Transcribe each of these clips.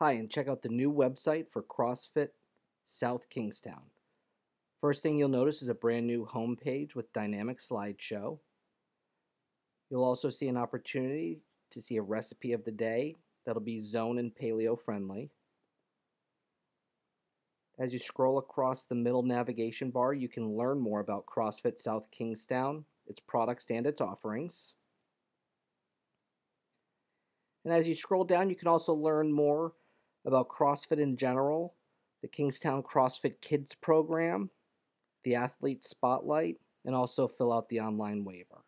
Hi, and check out the new website for CrossFit South Kingstown. First thing you'll notice is a brand new homepage with dynamic slideshow. You'll also see an opportunity to see a recipe of the day that'll be zone and paleo friendly. As you scroll across the middle navigation bar, you can learn more about CrossFit South Kingstown, its products, and its offerings. And as you scroll down, you can also learn more about CrossFit in general, the Kingstown CrossFit Kids program, the Athlete Spotlight, and also fill out the online waiver.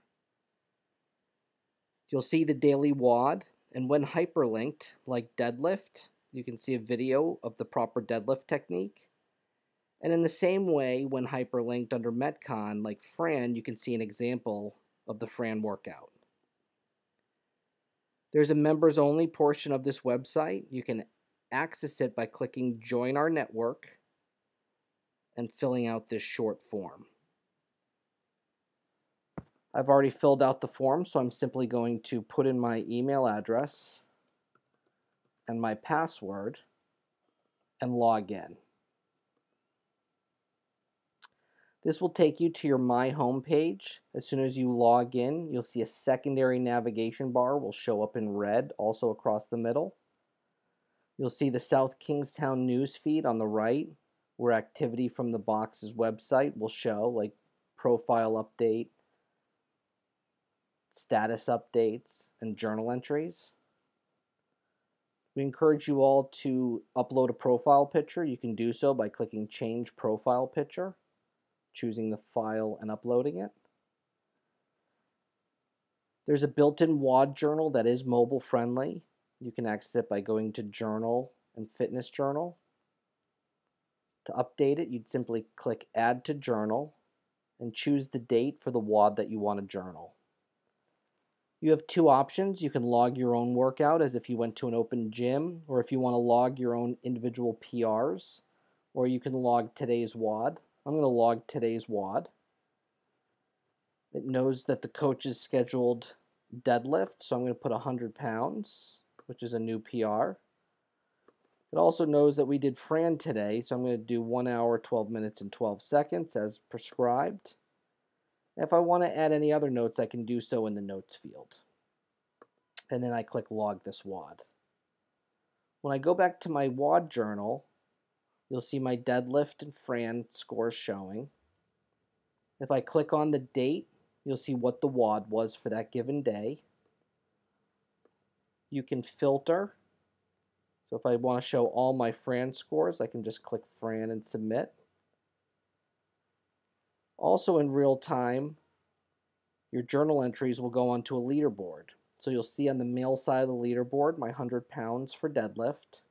You'll see the daily WOD, and when hyperlinked, like deadlift, you can see a video of the proper deadlift technique. And in the same way, when hyperlinked under Metcon, like Fran, you can see an example of the Fran workout. There's a members only portion of this website. You can access it by clicking Join Our Network and filling out this short form. I've already filled out the form, so I'm simply going to put in my email address and my password and log in. This will take you to your My Home page. As soon as you log in, you'll see a secondary navigation bar will show up in red also across the middle. You'll see the South Kingstown news feed on the right, where activity from the box's website will show, like profile update, status updates, and journal entries. We encourage you all to upload a profile picture. You can do so by clicking Change Profile Picture, choosing the file and uploading it. There's a built-in WOD journal that is mobile friendly. You can access it by going to Journal and Fitness Journal. To update it, you'd simply click Add to Journal and choose the date for the WOD that you want to journal. You have two options. You can log your own workout as if you went to an open gym, or if you want to log your own individual PRs, or you can log today's WOD. I'm going to log today's WOD. It knows that the coach is scheduled deadlift, so I'm going to put 100 pounds which is a new PR. It also knows that we did Fran today, so I'm going to do 1 hour, 12 minutes, and 12 seconds as prescribed. If I want to add any other notes, I can do so in the notes field. And then I click log this WOD. When I go back to my WOD journal, you'll see my deadlift and Fran scores showing. If I click on the date, you'll see what the WOD was for that given day. You can filter. So if I want to show all my Fran scores, I can just click Fran and submit. Also in real time, your journal entries will go onto a leaderboard. So you'll see on the male side of the leaderboard my 100 pounds for deadlift.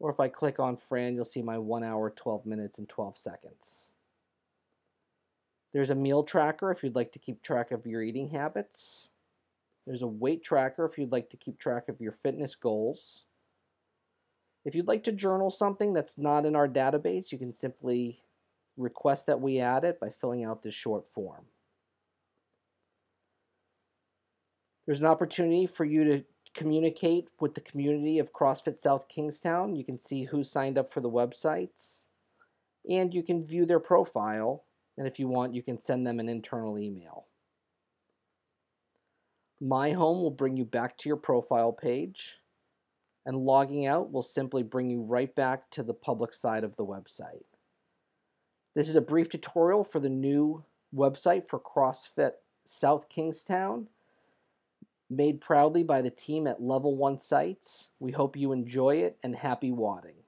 Or if I click on Fran, you'll see my 1 hour, 12 minutes, and 12 seconds. There's a meal tracker if you'd like to keep track of your eating habits. There's a weight tracker if you'd like to keep track of your fitness goals. If you'd like to journal something that's not in our database, you can simply request that we add it by filling out this short form. There's an opportunity for you to communicate with the community of CrossFit South Kingstown. You can see who signed up for the websites, and you can view their profile. And if you want, you can send them an internal email. My Home will bring you back to your profile page, and logging out will simply bring you right back to the public side of the website. This is a brief tutorial for the new website for CrossFit South Kingstown, made proudly by the team at Level 1 Sites. We hope you enjoy it and happy wadding.